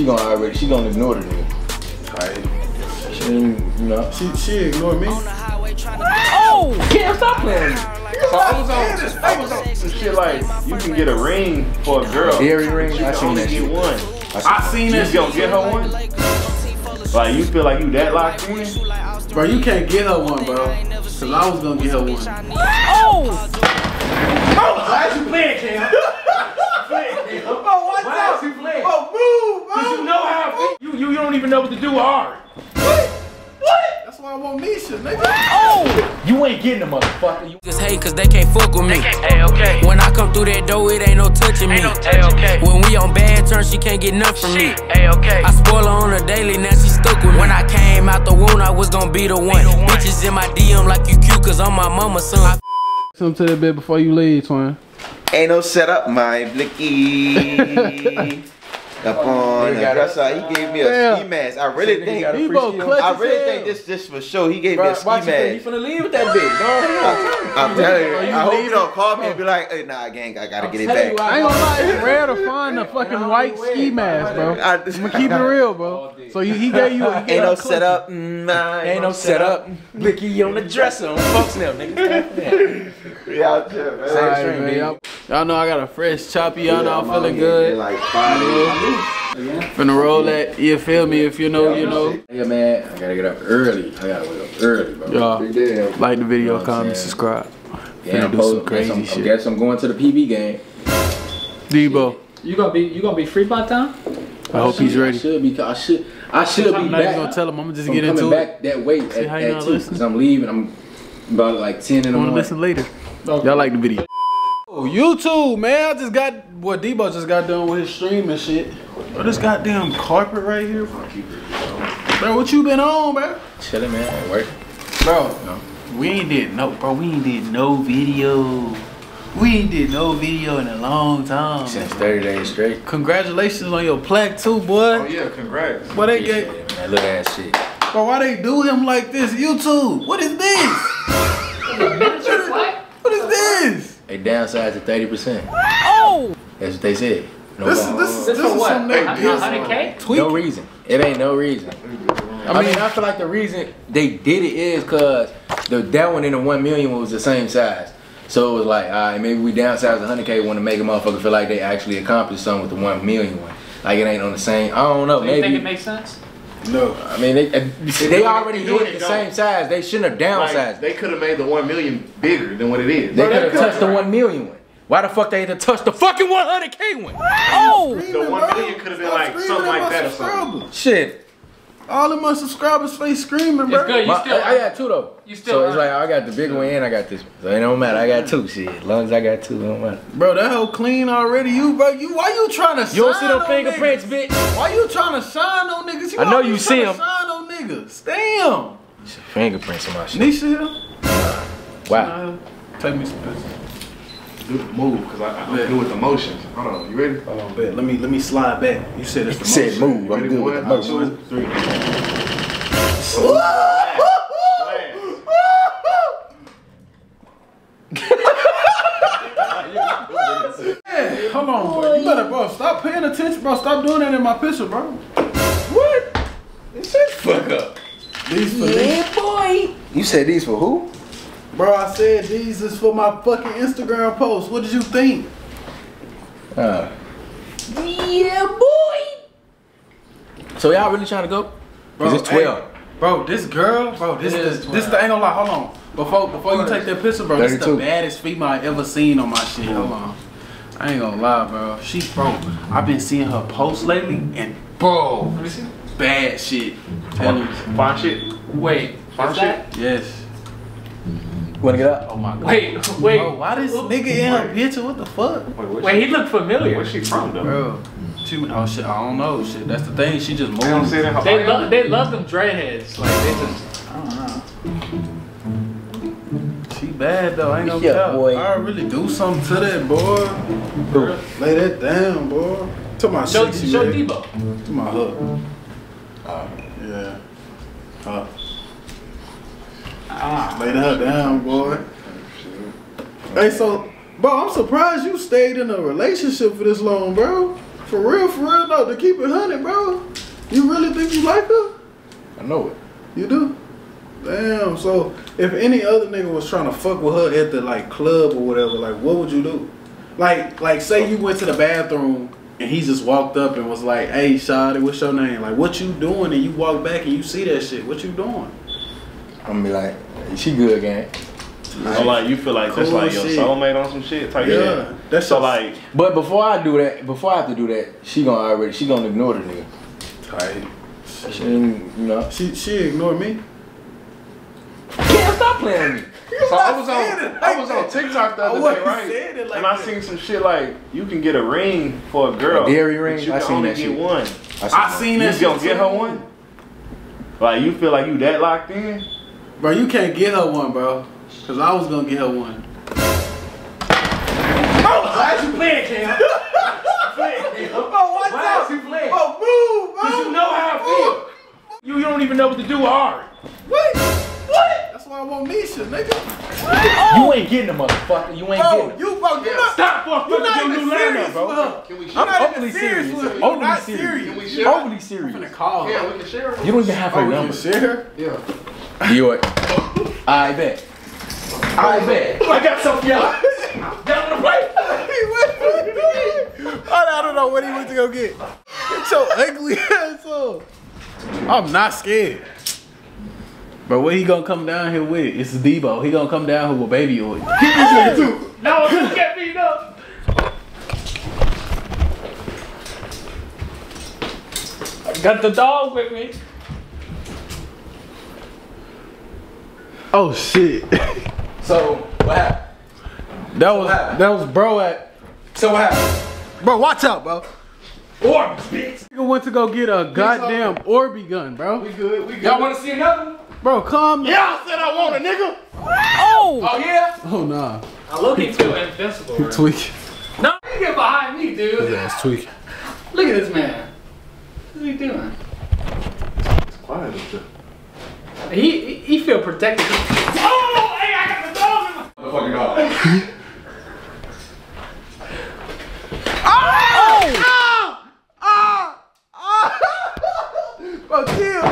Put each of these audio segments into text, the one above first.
she gonna already, she gonna ignore the nigga. She, ain't, you know. She she ignored me. Oh! Can't stop playing. So I was on, I was on some shit like you can get a ring for a girl. Dairy ring, I seen that shit. one. I seen You that. gonna get her one? Like you feel like you that locked in? Bro, you can't get her one, bro. Cause I was gonna get her one. Oh! Why you playing, Cam? Oh, what's Why is you playing? Oh, move, Cause you know how I feel. You, you, you don't even know what to do with Ari. That's why I want Nisha, nigga. Oh! You ain't getting the motherfucker. You Niggas hate cause they can't fuck with me. Hey, okay. When I come through that door, it ain't no touching me. No touching Hey, okay. When we on bad terms, she can't get nothing from me. Hey, okay. I spoil her on a daily, now she stuck with me. When I came out the wound, I was gonna be the one. the one. Bitches in my DM like you cute, cause I'm my mama's son. Something to that bit before you leave, twin. Ain't no setup, my blicky. Upon the got it. dresser, he gave me a Damn. ski mask. I really think, got a You free both ski clutch I really think this this for sure. He gave me a ski watch you, you mask. finna leave with that bitch. Go I'm telling you, you I hope you don't call me and be like, hey, nah, gang, I gotta get it back. I ain't gonna lie, it's rare to find a fucking white ski mask, bro. I, I'm gonna keep it real, bro. So you, he gave you, he gave Ain't no a clutch. setup. Mm, nah, Ain't no setup. Blicky on the dresser on Fox now, nigga. Yeah, out there, man. Same man, string, y'all, y'all know I got a fresh choppy. Y'all know I'm feeling good. Like five Finna roll that. You feel me? If you know, you know. Yeah, man, I gotta get up early. I gotta wake up early, bro. Y'all like the video, You know comment, saying? subscribe. Yeah, Finna I'm do post- some crazy I'm, shit. I guess I'm going to the PB game. Debo, You gonna be you gonna be free by time? I hope he's I ready. should be. I should. I should be I'm not even back. gonna tell him. I'm gonna just I'm get coming into it. back that way at, how you at two, listening? cause I'm leaving. I'm about like ten in the I wanna listen later. Y'all like the video. Oh, YouTube, man. I just got what Debo just got done with his stream and shit. Bro, this goddamn carpet right here. Bro, what you been on, bro? Chilling, man. At work. Bro, no. we ain't did no, bro. We ain't did no video. We ain't did no video in a long time. Since 30 days straight. Congratulations on your plaque too, boy. Oh yeah, congrats. Boy, they Appreciate gave, it, man. That little ass shit. bro, why they do him like this? YouTube, what is this? What is? They downsized to 30%. Oh! That's what they said. No, This problem. this This this is what? something they Hundred K? tweak. no reason. It ain't no reason. I mean, I feel like the reason they did it is because the that one and the one million one was the same size. So it was like, all right, maybe we downsize the hundred K one to make a motherfucker feel like they actually accomplished something with the one million one. Like it ain't on the same. I don't know. Do you think it makes sense? No. I mean, they they doing already they hit it, the don't. same size. They shouldn't have Like, downsized. they could have made the one million bigger than what it is. They could have touched the could've- one million one. Why the fuck they had to touch the fucking one hundred K one? Oh! The one million could have been like something like that or something. Shit. All of my subscribers face screaming, bro. It's good. You My- still. I, I got two though. You still So it's like I got the big one and I got this. one. So it don't matter. I got two. Shit. As long as I got two, it don't matter. Bro, that hoe clean already. You, bro, you why you trying to You don't see them on fingerprints, niggas? bitch? Why you trying to shine on niggas? I know always you see tryna 'em. Shine on niggas. Damn. Fingerprints on my shit. Nisha here. Wow. Take me some pictures. Do the move, cause I, I'm good with the motions. Hold on, you ready? Hold on, bet. Let me let me slide back. You said it's the Said motion. move. I'm Ready? good with the One, motion. two, three. Hey, hold on, bro. You better, bro. Stop paying attention, bro. Stop doing that in my picture, bro. What? Shut the fuck up. These for yeah, me. You said these for who? Bro, I said these is for my fucking Instagram post. What did you think? Uh. Yeah, boy. So y'all really trying to go? Cause it's hey, twelve. bro, this girl, bro, this It is is this the ain't gonna lie. Hold on, before before you take that picture, bro, this is the baddest female I ever seen on my shit. Hold on, I ain't gonna lie, bro. She, bro, I've been seeing her post lately, and bro, Let me see. bad shit. Telling you. Fine shit. Wait. Fine Is that? Yes. Wanna get up? Oh my god. Wait. Wait. Bro, why this nigga in her picture? What the fuck, Wait, where's Wait. He looked familiar. Where's she from though? bro? She, oh shit, I don't know. Shit, that's the thing. She just They don't moved. They love. They love them dreadheads. Like they just. I don't know. She bad though. I ain't gonna Yeah, tell. boy. I really do something to that boy. Lay that down, boy. To my Show, sexy show leg. Debo. To my hook. Yeah. Huh. Ah. Lay her down, boy. Hey, so, bro, I'm surprised you stayed in a relationship for this long, bro. For real, for real, no. To keep it hundred, bro. You really think you like her? I know it. You do? Damn. So if any other nigga was trying to fuck with her at the like club or whatever, like what would you do? Like, like say you went to the bathroom and he just walked up and was like, "Hey, Shawty, what's your name?" Like, what you doing? And you walk back and you see that shit. What you doing? I'm gonna be like, she good, gang. So like you feel like that's Cool like your shit. soulmate on some shit type Yeah, shit. that's so your- like But before I do that, before I have to do that, she gonna already, she gonna ignore the nigga. Tight. She, ain't, you know. She she ignored me. Can't stop playing with me. So I was on I was on TikTok the other day, right? like and I that. seen some shit like you can get a ring for a girl. A dairy ring? You I can seen only that get shit. one. I seen You that. shit gonna get her one? Like you feel like you that locked in? Bro, you can't get her one, bro. Cause I was gonna get her one. Why'd you play it, Cam? Oh, watch Why is you playing? Oh, move, bro. Cause you know how I feel. You, you don't even know what to do with Ari. What? What? That's why I want Nisha, nigga. You ain't getting the motherfucker. You ain't Bro, getting him. you, bro, you not, Stop you fucking not your even new serious bro. Can we I'm share? not Overly even serious serious. with. Overly not serious. serious. Can we share? Overly I'm serious. finna call Yeah, we can share. You don't even have her Oh, you number. share? Yeah. You what? I bet. I bet. I got something for y'all. Y'all wanna play? I don't know what he went to go get. It's so ugly ass up. I'm not scared. But what he gonna come down here with? It's Debo. He gonna come down here with baby oil. No, don't get beat up. I got the dog with me. Oh shit. So, what happened? That was that was bro at So what happened? Bro, watch out, bro. Orbs, bitch. Nigga went to go get a goddamn uh, Orbeez gun, bro. We good. We good. Y'all wanna see another? Bro, calm down. Yeah, I said I want a nigga. Oh, Oh yeah? Oh nah. I look into invincible. right? Tweak. No, you get behind me, dude. That's tweak. Look at this man. What's he doing? It's quiet. He he, he feel protected. Oh, hey, I got the dog in my. Motherfucking dog. Bro, chill.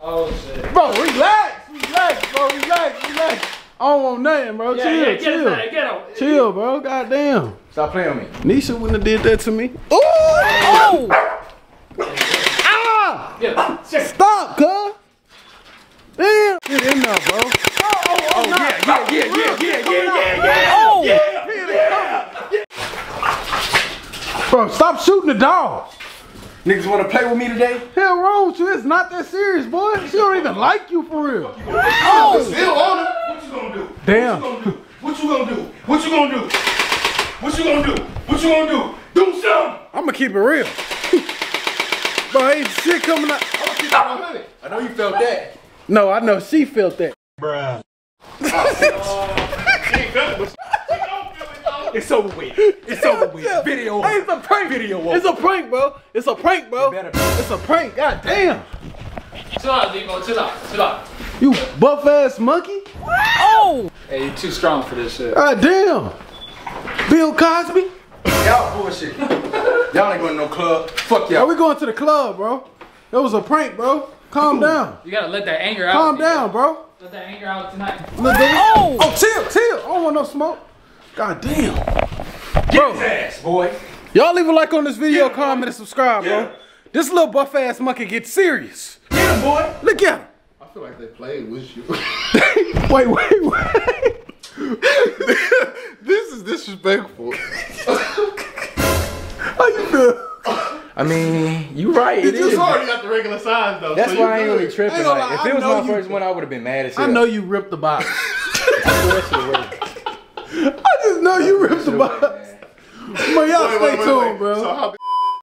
Oh shit. Bro, relax. Relax, bro. Relax, relax. I don't want nothing, bro. Yeah, chill, yeah, get chill. him, get him. Chill, bro. Goddamn. Stop playing with me. Nisha wouldn't have did that to me. Ooh! Oh! ah! Yeah. Stop, cuz. Damn! Get in there, bro. Oh, oh, oh, oh yeah, yeah, yeah, yeah, yeah, yeah, yeah, yeah. Yeah, yeah, oh, yeah. Stop shooting the dog. Niggas wanna play with me today? Hell no, it's not that serious, boy. She don't even like you for real. Oh! Still on her. What you gonna do? Damn. What you gonna do? What you gonna do? What you gonna do? What you gonna do? You gonna do? do something! I'ma keep it real. bro, ain't shit coming out. I'ma keep it 100. I know you felt that. No, I know she felt that. Bruh. It's over with. It's over with. Video. Hey, it's a prank. Video. It's a prank, bro. It's a prank, bro. better be. It's a prank. God damn. Chill out, Debo. Chill out. Chill out. You buff ass monkey. Oh. Hey, you're too strong for this shit. God damn. Bill Cosby. Y'all bullshit. Y'all ain't going to no club. Fuck y'all. Are we going to the club, bro? That was a prank, bro. Calm down. You gotta let that anger out. Calm down, bro. Let that anger out tonight. Look, oh. oh, chill, chill. I don't want no smoke. God damn. Get Bro, ass, boy. y'all leave a like on this video, comment, and subscribe, bro. This little buff ass monkey gets serious. Get him, boy. Look at him. I feel like they played with you. Wait, wait, wait. this is disrespectful. How you feel? I mean, you right. It You is. already got the regular size though. That's so why I ain't you really tripping. Ain't gonna Like, lie, if it was my first one, I would have been mad as I know you ripped the box. That. I just know you ripped the box. But y'all stay wait, wait, tuned, wait. bro. So how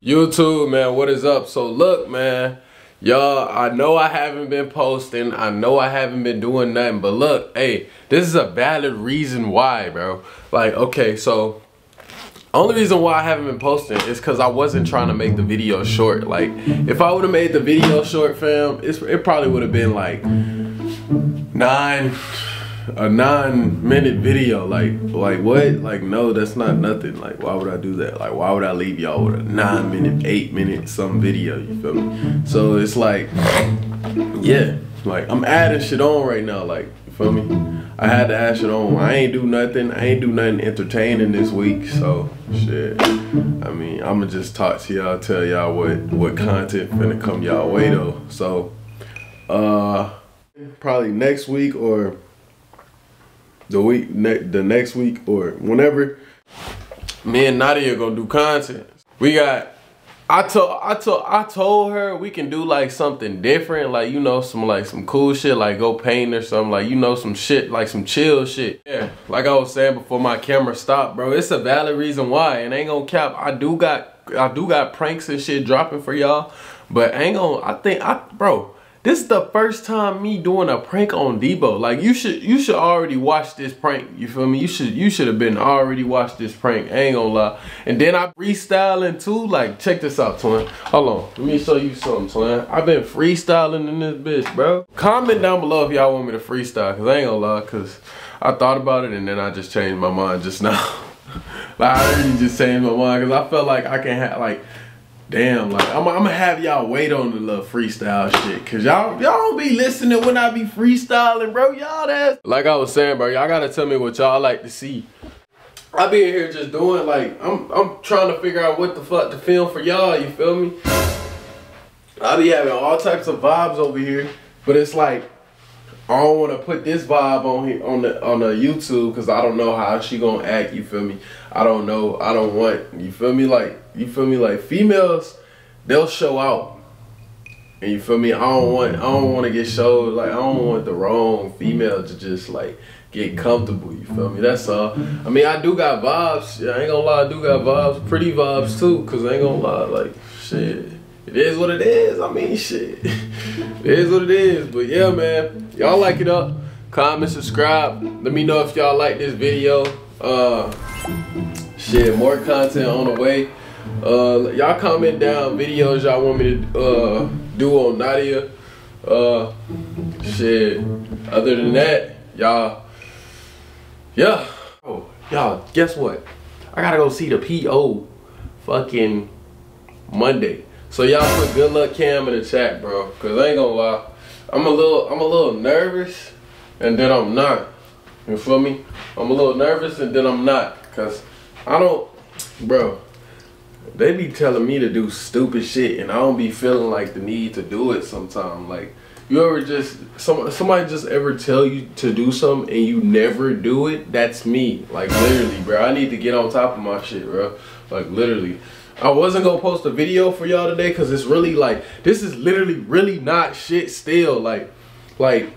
YouTube, man, what is up? So look, man, y'all, I know I haven't been posting. I know I haven't been doing nothing, but look, hey, this is a valid reason why, bro. Like, okay, so only reason why I haven't been posting is because I wasn't trying to make the video short. Like, if I would have made the video short, fam, it probably would have been like nine, a nine minute video. Like, like what? Like, no, that's not nothing. Like, why would I do that? Like, why would I leave y'all with a nine minute, eight minute some video? You feel me? So it's like, yeah, like I'm adding shit on right now. Like, you feel me? I had to add shit on. I ain't do nothing. I ain't do nothing entertaining this week. So shit. I mean, I'ma just talk to y'all, tell y'all what what content finna come y'all way though. So, uh, probably next week or the week ne- the next week or whenever me and Nadia gonna do content. We got I told I told I told her we can do like something different, like you know, some like some cool shit, like go paint or something, like you know, some shit, like some chill shit. Yeah, like I was saying before my camera stopped, bro. It's a valid reason why, and ain't gonna cap. I do got I do got pranks and shit dropping for y'all, but ain't gonna. I think I, bro. This is the first time me doing a prank on Debo. Like you should you should already watch this prank. You feel me? You should you should have been already watched this prank. I ain't gonna lie. And then I freestyling too. Like check this out, twin. Hold on. Let me show you something, twin. I've been freestyling in this bitch, bro. Comment down below if y'all want me to freestyle, cause I ain't gonna lie, cause I thought about it and then I just changed my mind just now. like I already just changed my mind because I felt like I can have like Damn, like I'm, I'm gonna have y'all wait on the little freestyle shit, cause y'all y'all don't be listening when I be freestyling, bro. Y'all that like I was saying, bro. Y'all gotta tell me what y'all like to see. I be in here just doing like I'm I'm trying to figure out what the fuck to film for y'all. You feel me? I be having all types of vibes over here, but it's like I don't want to put this vibe on here on the on the YouTube because I don't know how she gonna act. You feel me? I don't know. I don't want. You feel me? Like you feel me? Like females, they'll show out, and you feel me? I don't want. I don't want to get showed. Like I don't want the wrong female to just like get comfortable. You feel me? That's all. I mean, I do got vibes. I ain't gonna lie. I do got vibes. Pretty vibes too. Cause I ain't gonna lie. Like shit. It is what it is. I mean, shit. it is what it is. But yeah, man. Y'all like it up. Comment, subscribe. Let me know if y'all like this video. Uh, shit, more content on the way. Uh, y'all comment down videos y'all want me to uh, do on Nadia. Uh, shit. Other than that, y'all, yeah. Oh, y'all, guess what? I gotta go see the PO fucking Monday. So y'all put good luck cam in the chat, bro. Cause I ain't gonna lie. I'm a little I'm a little nervous and then I'm not. You feel me? I'm a little nervous and then I'm not. Cause I don't bro. They be telling me to do stupid shit and I don't be feeling like the need to do it sometimes. Like you ever just some somebody just ever tell you to do something and you never do it? That's me. Like literally, bro. I need to get on top of my shit, bro. Like literally. I wasn't gonna post a video for y'all today because it's really like this is literally really not shit still. Like, like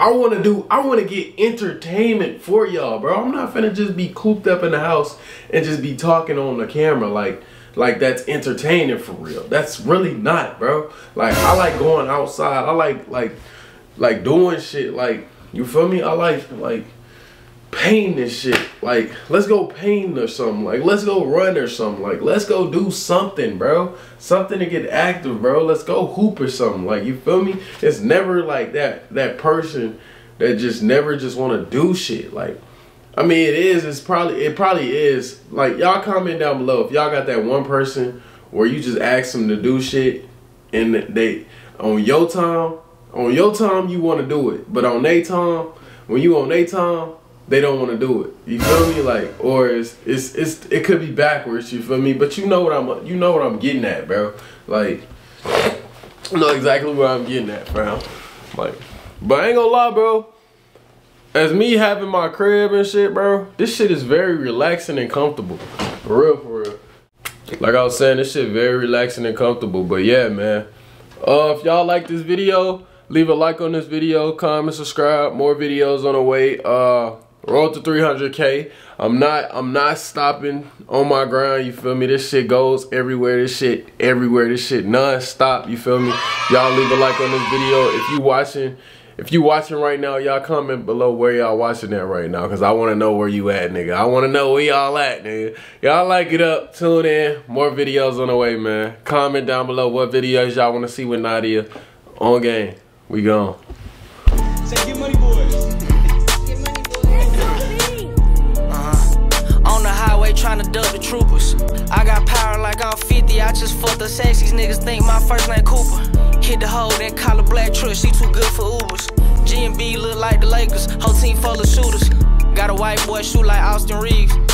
I want to do. I want to get entertainment for y'all, bro. I'm not finna just be cooped up in the house and just be talking on the camera like. Like that's entertaining for real. That's really not, bro. Like I like going outside. I like like like doing shit. Like you feel me? I like like paint this shit. Like, let's go paint or something. Like, let's go run or something. Like, let's go do something, bro. Something to get active, bro. Let's go hoop or something. Like, you feel me? It's never like that that person that just never just want to do shit. Like, I mean, it is. It's probably it probably is. Like, y'all comment down below if y'all got that one person where you just ask them to do shit and they on your time, on your time you want to do it, but on their time, when you on their time they don't want to do it. You feel me? Like, or it's, it's it's it could be backwards. You feel me? But you know what I'm you know what I'm getting at, bro. Like, know exactly where I'm getting at, bro. Like, but I ain't gonna lie, bro. As me having my crib and shit, bro, this shit is very relaxing and comfortable. For real, for real. Like I was saying, this shit very relaxing and comfortable. But yeah, man. Uh, if y'all like this video, leave a like on this video, comment, subscribe. More videos on the way. Uh, road to 300k. I'm not I'm not stopping on my grind. You feel me? This shit goes everywhere. This shit everywhere. This shit non-stop. You feel me? Y'all leave a like on this video. If you watching, if you watching right now, y'all comment below where y'all watching that right now. Cause I wanna know where you at, nigga. I wanna know where y'all at, nigga. Y'all like it up, tune in. More videos on the way, man. Comment down below what videos y'all wanna see with Nadia on game. We gone. Troopers. I got power like I'm 50, I just fucked the sex. These niggas think my first name Cooper. Hit the hoe, that call a black truck, she too good for Ubers. G and B look like the Lakers, whole team full of shooters. Got a white boy shoot like Austin Reaves.